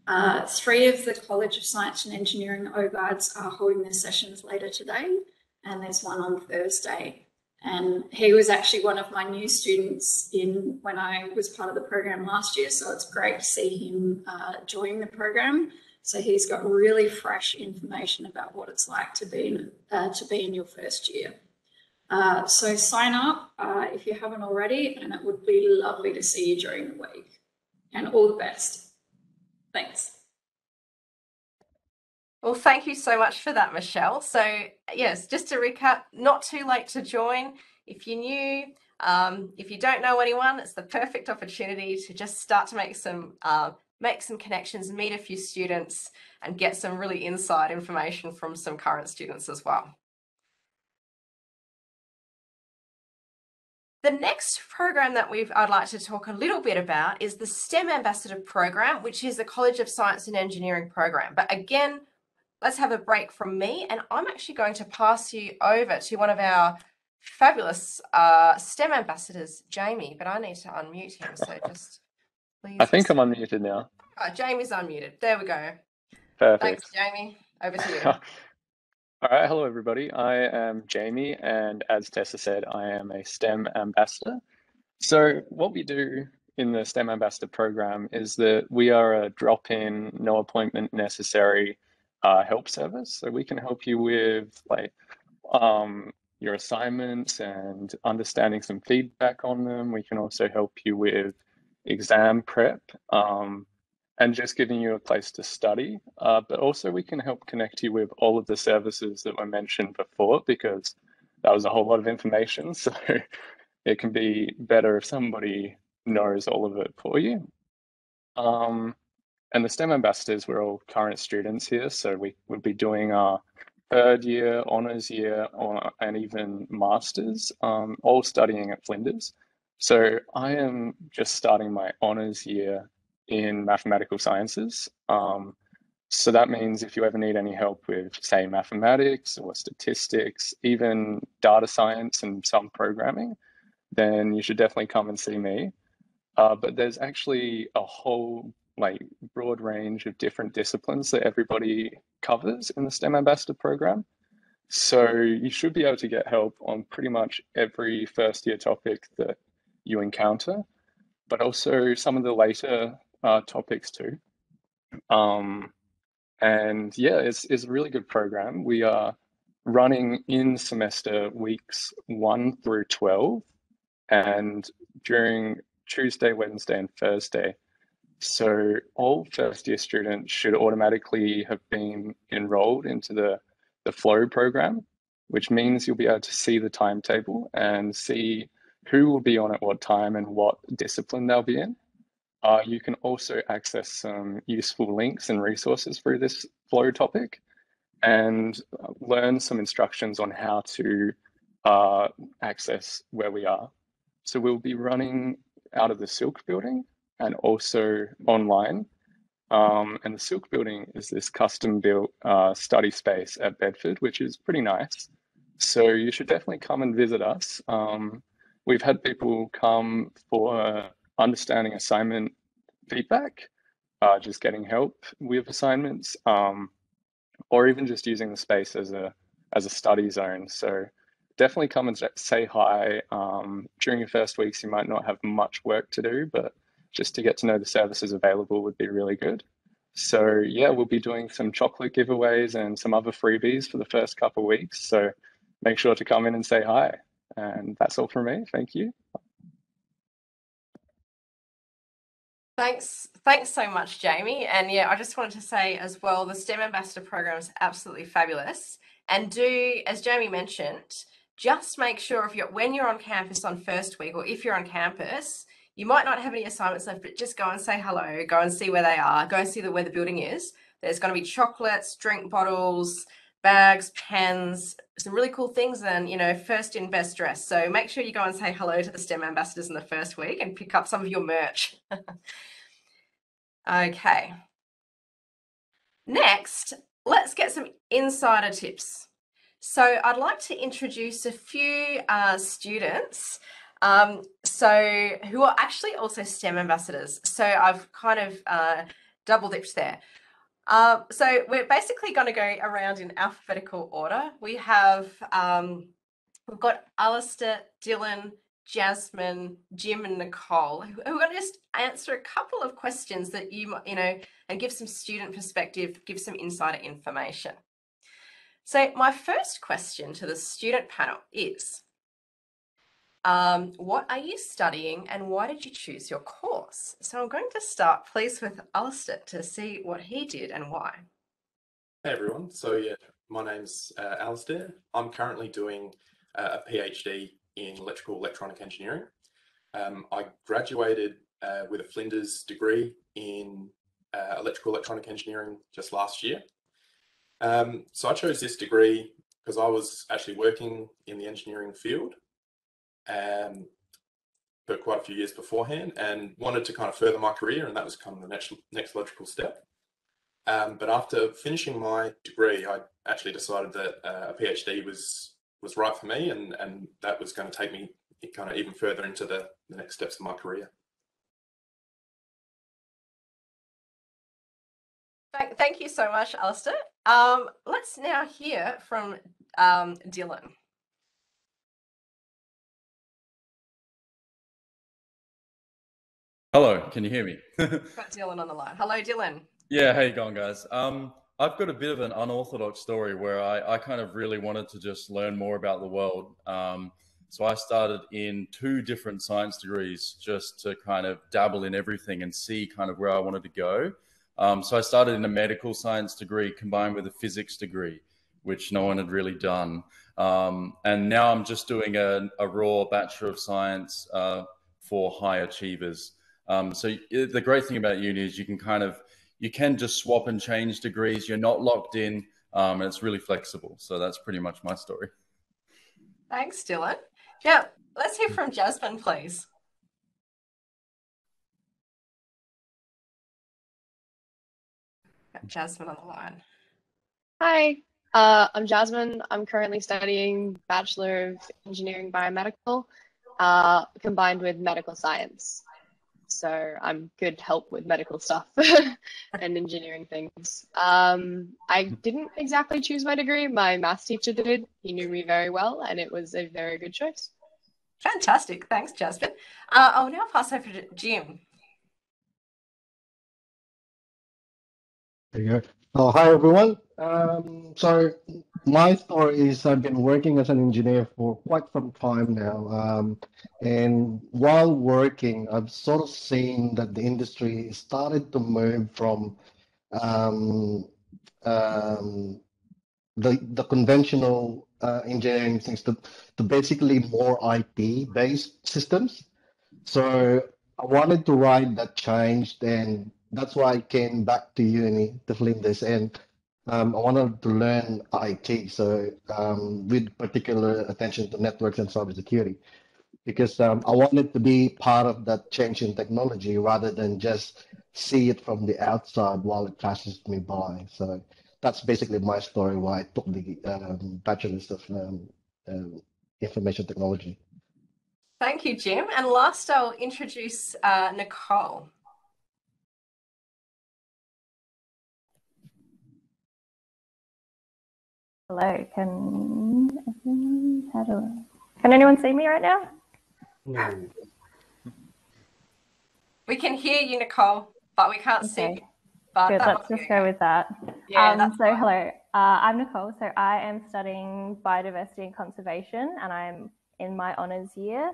Uh, three of the College of Science and Engineering OGuides are holding their sessions later today and there's one on Thursday. And he was actually one of my new students in when I was part of the program last year. So it's great to see him uh, joining the program. So he's got really fresh information about what it's like to be in, uh, to be in your first year. Uh, so sign up uh, if you haven't already, and it would be lovely to see you during the week. And all the best. Thanks. Well, thank you so much for that, Michelle. So, yes, just to recap, not too late to join. If you're new, um, if you don't know anyone, it's the perfect opportunity to just start to make some uh, make some connections, meet a few students, and get some really inside information from some current students as well. The next program that we've I'd like to talk a little bit about is the STEM Ambassador Program, which is the College of Science and Engineering program. But again, let's have a break from me and I'm actually going to pass you over to one of our fabulous uh, STEM ambassadors, Jamie, but I need to unmute him. So just please. I think I'm unmuted now. Oh, Jamie's unmuted. There we go. Perfect. Thanks, Jamie. Over to you. All right. Hello, everybody. I am Jamie, and as Tessa said, I am a STEM ambassador. So, what we do in the STEM ambassador program is that we are a drop in, no appointment necessary uh, help service. So we can help you with like um, your assignments and understanding some feedback on them. We can also help you with exam prep um, and just giving you a place to study. Uh, but also we can help connect you with all of the services that were mentioned before because that was a whole lot of information. So it can be better if somebody knows all of it for you. Um, and the STEM ambassadors, we're all current students here, so we would be doing our third year, honours year, or, and even masters, um, all studying at Flinders. So I am just starting my honours year in mathematical sciences. Um, So that means if you ever need any help with, say, mathematics or statistics, even data science and some programming, then you should definitely come and see me. Uh, but there's actually a whole like broad range of different disciplines that everybody covers in the STEM Ambassador program. So you should be able to get help on pretty much every first year topic that you encounter, but also some of the later uh, topics too. Um, and yeah, it's, it's a really good program. We are running in semester weeks one through 12 and during Tuesday, Wednesday, and Thursday. So all first year students should automatically have been enrolled into the, the flow program, which means you'll be able to see the timetable and see who will be on at what time and what discipline they'll be in. Uh, you can also access some useful links and resources through this flow topic and learn some instructions on how to uh, access where we are. So we'll be running out of the Silk building and also online. Um, and the Silk building is this custom built uh, study space at Bedford, which is pretty nice. So you should definitely come and visit us. Um, we've had people come for understanding assignment feedback, uh, just getting help with assignments, um, or even just using the space as a as a study zone. So definitely come and say hi. Um, during your first weeks, you might not have much work to do, but just to get to know the services available would be really good. So yeah, we'll be doing some chocolate giveaways and some other freebies for the first couple weeks. So make sure to come in and say hi. And that's all from me. Thank you. Thanks, thanks so much, Jamie. And yeah, I just wanted to say as well, the STEM Ambassador program is absolutely fabulous. And do, as Jamie mentioned, just make sure if you're when you're on campus on first week, or if you're on campus, you might not have any assignments left, but just go and say hello, go and see where they are, go and see the, where the building is. There's going to be chocolates, drink bottles, bags, pens, some really cool things, and you know, first in best dress. So make sure you go and say hello to the STEM ambassadors in the first week and pick up some of your merch. okay. Next, let's get some insider tips. So I'd like to introduce a few uh, students um, so who are actually also STEM ambassadors. So I've kind of uh, double dipped there. Uh, so we're basically going to go around in alphabetical order. We have um, we've got Alistair, Dylan, Jasmine, Jim, and Nicole, who are going to just answer a couple of questions that you you know and give some student perspective, give some insider information. So my first question to the student panel is, um, what are you studying and why did you choose your course? So I'm going to start, please, with Alistair to see what he did and why. Hey everyone. So yeah, my name's uh, Alistair. I'm currently doing uh, a PhD in electrical electronic engineering. Um, I graduated uh, with a Flinders degree in uh, electrical electronic engineering just last year. Um, so I chose this degree because I was actually working in the engineering field um, for quite a few years beforehand and wanted to kind of further my career and that was kind of the next, next logical step. Um, but after finishing my degree, I actually decided that uh, a PhD was was right for me and, and that was going to take me kind of even further into the, the next steps of my career. Thank you so much, Alistair. Um, let's now hear from um, Dylan. Hello, can you hear me? got Dylan on the line. Hello, Dylan. Yeah, how you going, guys? Um, I've got a bit of an unorthodox story where I, I kind of really wanted to just learn more about the world. Um, so I started in two different science degrees just to kind of dabble in everything and see kind of where I wanted to go. Um, so I started in a medical science degree combined with a physics degree, which no one had really done. Um, and now I'm just doing a, a raw Bachelor of Science uh, for high achievers. Um, so the great thing about uni is you can kind of you can just swap and change degrees. You're not locked in, um, and it's really flexible. So that's pretty much my story. Thanks, Dylan. Yeah, let's hear from Jasmine, please. Jasmine on the line. Hi, uh, I'm Jasmine. I'm currently studying Bachelor of Engineering Biomedical uh, combined with medical science. So I'm good help with medical stuff and engineering things. Um, I didn't exactly choose my degree. My maths teacher did. He knew me very well, and it was a very good choice. Fantastic. Thanks, Jasmine. Uh, I'll now pass over to Jim. There you go. Oh, hi, everyone. Um, so my story is I've been working as an engineer for quite some time now. Um, and while working, I've sort of seen that the industry started to move from um, um, the, the conventional uh, engineering things to, to basically more IP based systems. So I wanted to ride that change and that's why I came back to uni to Flinders and um, I wanted to learn IT, so um, with particular attention to networks and cybersecurity, because um, I wanted to be part of that change in technology rather than just see it from the outside while it passes me by. So that's basically my story why I took the um, bachelor's of um, um, information technology. Thank you, Jim. And last, I'll introduce uh, Nicole. Hello, can how do I, can anyone see me right now? No. We can hear you, Nicole, but we can't okay. see you. But Good, let's just go with that. Yeah, um, so fine. hello, uh, I'm Nicole. So I am studying biodiversity and conservation, and I'm in my honors year.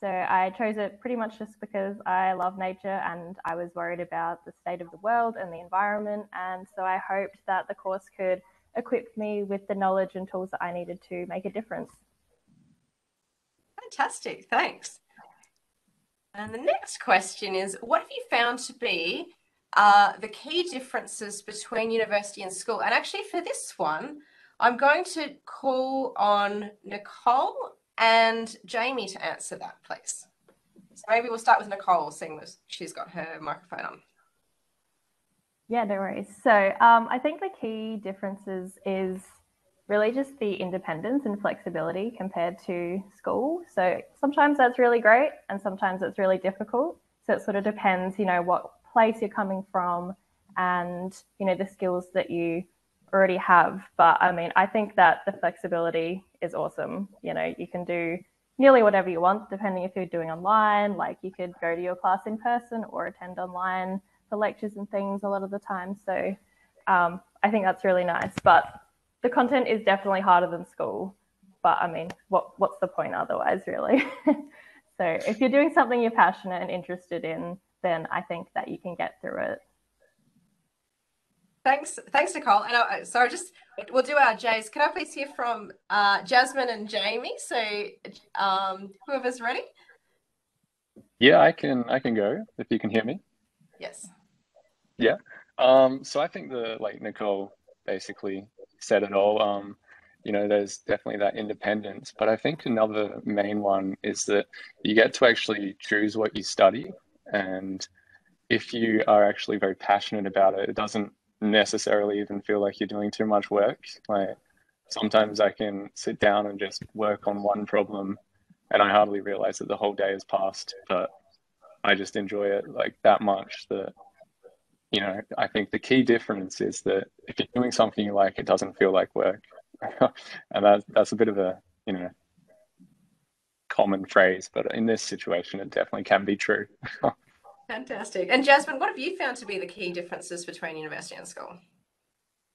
So I chose it pretty much just because I love nature and I was worried about the state of the world and the environment. And so I hoped that the course could equipped me with the knowledge and tools that I needed to make a difference. Fantastic, thanks. And the next question is What have you found to be uh, the key differences between university and school? And actually, for this one, I'm going to call on Nicole and Jamie to answer that, please. So maybe we'll start with Nicole, seeing as she's got her microphone on. Yeah, no worries. So um, I think the key differences is really just the independence and flexibility compared to school. So sometimes that's really great and sometimes it's really difficult. So it sort of depends, you know, what place you're coming from and, you know, the skills that you already have. But I mean, I think that the flexibility is awesome. You know, you can do nearly whatever you want, depending if you're doing online, like you could go to your class in person or attend online for lectures and things a lot of the time. So um, I think that's really nice. But the content is definitely harder than school. But I mean, what what's the point otherwise, really? so if you're doing something you're passionate and interested in, then I think that you can get through it. Thanks, thanks, Nicole. And I, sorry, just we'll do our J's. Can I please hear from uh, Jasmine and Jamie? So um, whoever's ready. Yeah, I can. I can go if you can hear me. Yes. Yeah. Um, so I think the like Nicole basically said it all. Um, you know, there's definitely that independence, but I think another main one is that you get to actually choose what you study, and if you are actually very passionate about it, it doesn't necessarily even feel like you're doing too much work. Like sometimes I can sit down and just work on one problem, and I hardly realize that the whole day has passed, but I just enjoy it like that much that you know, I think the key difference is that if you're doing something you like, it doesn't feel like work. and that, that's a bit of a, you know, common phrase, but in this situation, it definitely can be true. Fantastic. And Jasmine, what have you found to be the key differences between university and school?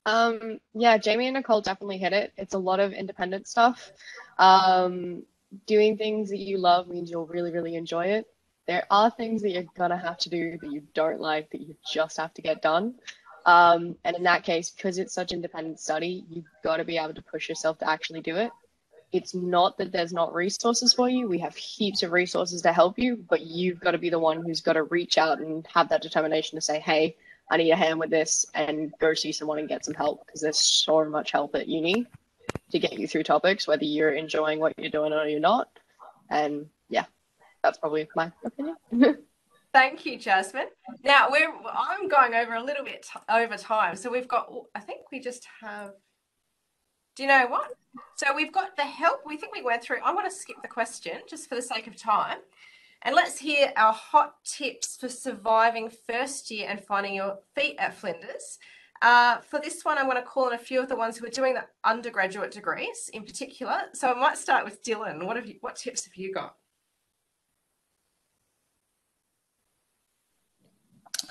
Um, yeah, Jamie and Nicole definitely hit it. It's a lot of independent stuff. Um, doing things that you love means you'll really, really enjoy it there are things that you're gonna have to do that you don't like that you just have to get done. Um, and in that case, because it's such independent study, you've got to be able to push yourself to actually do it. It's not that there's not resources for you. We have heaps of resources to help you, but you've got to be the one who's got to reach out and have that determination to say, hey, I need a hand with this and go see someone and get some help because there's so much help at uni to get you through topics, whether you're enjoying what you're doing or you're not. And yeah, that's probably my opinion. Thank you, Jasmine. Now we're I'm going over a little bit over time, so we've got. I think we just have. Do you know what? So we've got the help. We think we went through. I want to skip the question just for the sake of time, and let's hear our hot tips for surviving first year and finding your feet at Flinders. Uh, for this one, I want to call on a few of the ones who are doing the undergraduate degrees in particular. So I might start with Dylan. What have you? What tips have you got?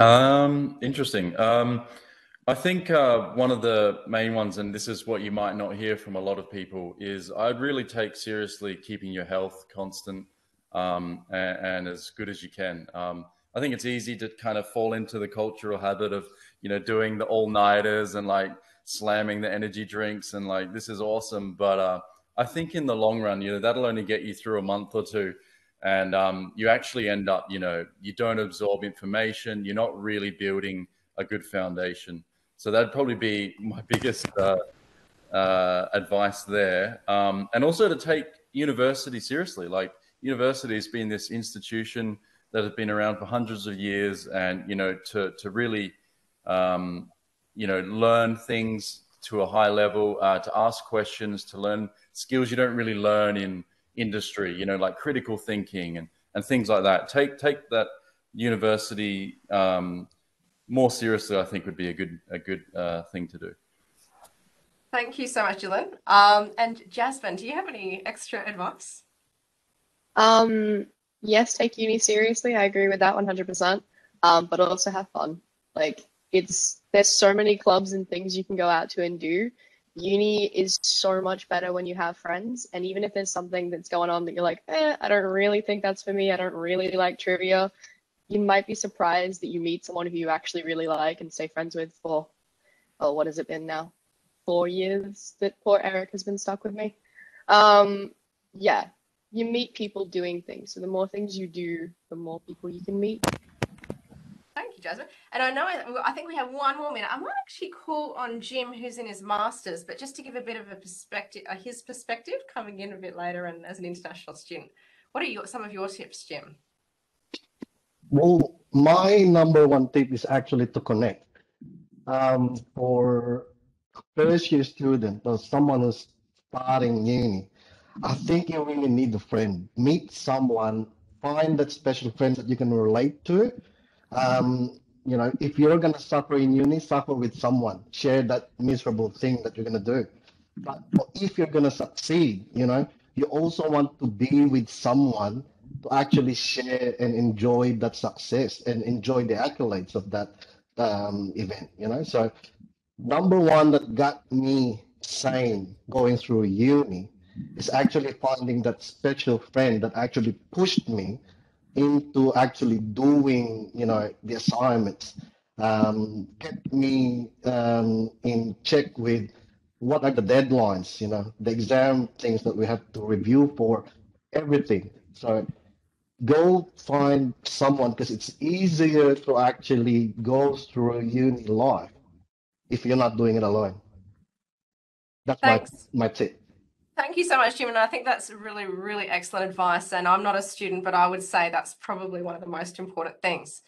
Um, interesting. Um, I think uh, one of the main ones, and this is what you might not hear from a lot of people, is I'd really take seriously keeping your health constant um, and, and, as good as you can. Um, I think it's easy to kind of fall into the cultural habit of, you know, doing the all nighters and like slamming the energy drinks and like this is awesome. But uh, I think in the long run, you know, that'll only get you through a month or two and um, you actually end up you know you don't absorb information you're not really building a good foundation. So that'd probably be my biggest uh, uh, advice there. Um, and also to take university seriously. Like university has been this institution that has been around for hundreds of years and you know to, to really um, you know learn things to a high level uh, to ask questions to learn skills you don't really learn in industry, you know, like critical thinking and, and things like that. Take take that university um, more seriously. I think would be a good a good uh, thing to do. Thank you so much, Dylan. Um, and Jasmine, do you have any extra advice? Um, yes, take uni seriously. I agree with that 100%. Um, but also have fun. Like it's there's so many clubs and things you can go out to and do uni is so much better when you have friends. And even if there's something that's going on that you're like, eh, I don't really think that's for me, I don't really like trivia, you might be surprised that you meet someone who you actually really like and stay friends with for, oh, what has it been now? Four years that poor Eric has been stuck with me. Um, yeah, you meet people doing things. So the more things you do, the more people you can meet. Jasmine. And I know I think we have one more minute. I might actually call on Jim, who's in his masters, but just to give a bit of a perspective, uh, his perspective coming in a bit later and as an international student. What are your some of your tips, Jim? Well, my number one tip is actually to connect. Um, for first year student or someone who's starting uni, I think you really need a friend. Meet someone, find that special friend that you can relate to um, you know, if you're going to suffer in uni, suffer with someone, share that miserable thing that you're going to do. But if you're going to succeed, you know, you also want to be with someone to actually share and enjoy that success and enjoy the accolades of that um, event, you know. So, number one that got me sane going through uni is actually finding that special friend that actually pushed me into actually doing, you know, the assignments, um, kept me um, in check with what are the deadlines, you know, the exam things that we have to review for, everything. So go find someone because it's easier to actually go through uni life if you're not doing it alone. That's Thanks. my, my tip. Thank you so much, Jim. And I think that's really, really excellent advice. And I'm not a student, but I would say that's probably one of the most important things.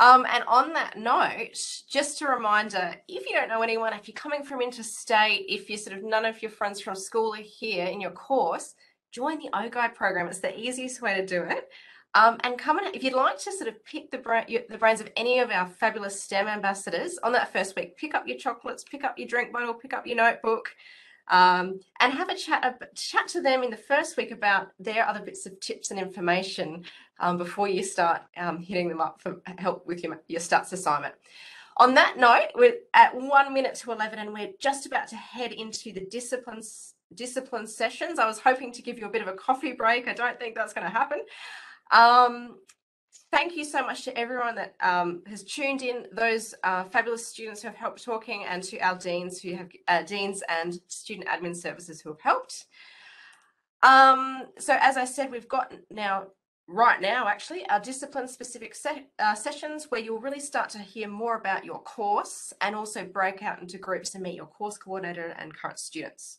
Um, and on that note, just a reminder if you don't know anyone, if you're coming from interstate, if you sort of none of your friends from school are here in your course, join the OGuide program. It's the easiest way to do it. Um, and come and if you'd like to sort of pick the, bra- the brains of any of our fabulous STEM ambassadors on that first week, pick up your chocolates, pick up your drink bottle, pick up your notebook um, and have a chat chat to them in the first week about their other bits of tips and information um, before you start um, hitting them up for help with your, your stats assignment. On that note, we're at one minute to 11 and we're just about to head into the disciplines discipline sessions. I was hoping to give you a bit of a coffee break. I don't think that's going to happen. Um, thank you so much to everyone that um, has tuned in, those uh, fabulous students who have helped talking, and to our deans who have uh, deans and student admin services who have helped. Um, so as I said, we've got now right now actually our discipline specific se uh, sessions where you'll really start to hear more about your course and also break out into groups and meet your course coordinator and current students.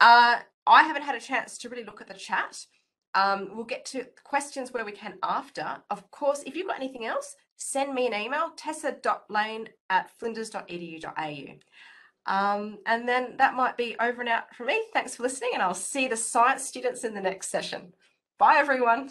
Uh, I haven't had a chance to really look at the chat, Um, we'll get to questions where we can after. Of course, if you've got anything else, send me an email, tessa.lane at flinders.edu.au. Um, and then that might be over and out for me. Thanks for listening, and I'll see the science students in the next session. Bye, everyone.